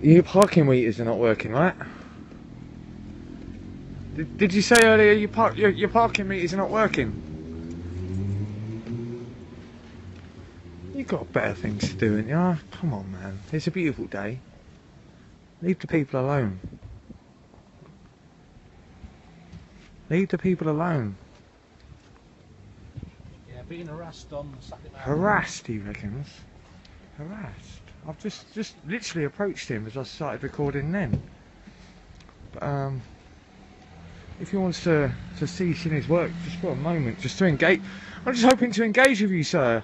Your parking meters are not working, right? Did, did you say earlier your, park, your, your parking meters are not working? You've got better things to do, ain't you? Come on, man. It's a beautiful day. Leave the people alone. Leave the people alone. Yeah, being harassed on Saturday night. Harassed, he reckons. Harassed. I've just, just literally approached him as I started recording then. But, um, if he wants to, to cease in his work just for a moment, just to engage, I'm just hoping to engage with you, sir.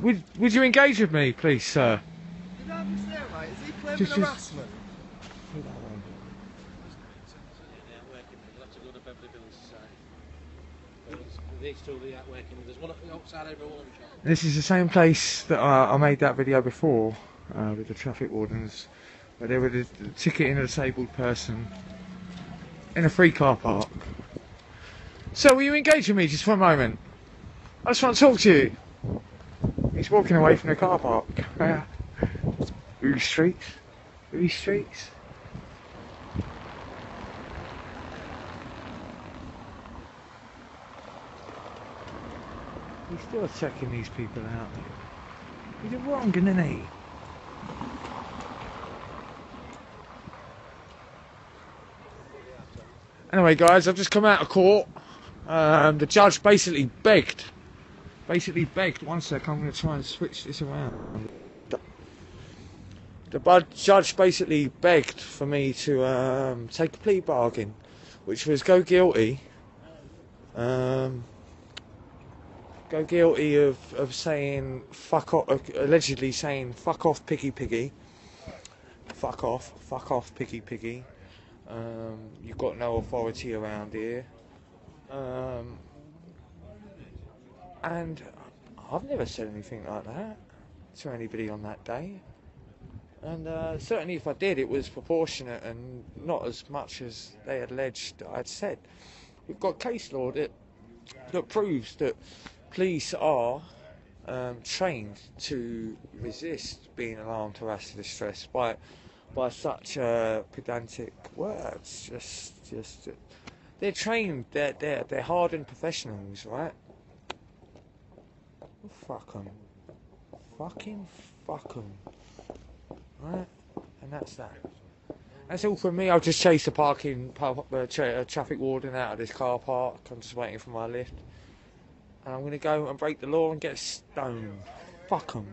Would, would you engage with me, please, sir? Did I miss there, right? Is he claiming Just- just- harassment? Yeah, This is the same place that I, I made that video before uh, with the traffic wardens, where they were ticketing a disabled person in a free car park. So, will you engage with me just for a moment? I just want to talk to you. He's walking away from the car park. Uh, Ooh streets. Ooh streets. He's still checking these people out. He's a wrong, isn't he? Anyway, guys, I've just come out of court. Um, the judge basically begged, basically begged. One sec, I'm going to try and switch this around. The, the judge basically begged for me to um, take a plea bargain, which was go guilty. Um, go guilty of, of saying fuck off, allegedly saying fuck off, piggy piggy. Fuck off, fuck off, piggy piggy. Um, you've got no authority around here. Um, and I've never said anything like that to anybody on that day. And uh, certainly, if I did, it was proportionate and not as much as they alleged I'd said. We've got case law that that proves that police are um, trained to resist being alarmed, harassed, or distressed by by such uh, pedantic words. Just, just they're trained. They're they're they're hardened professionals, right? Fuck 'em. Fucking fuck 'em. Right? And that's that. That's all from me. I'll just chase the parking par- uh, tra- uh, traffic warden out of this car park. I'm just waiting for my lift. And I'm going to go and break the law and get stoned. Fuck 'em.